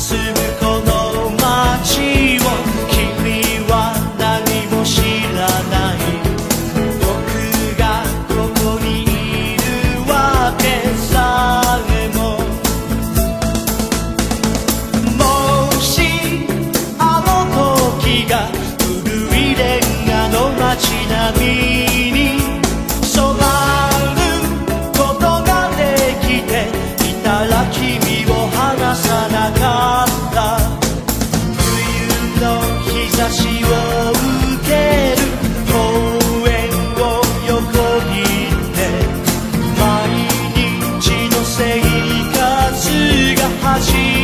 possible magia.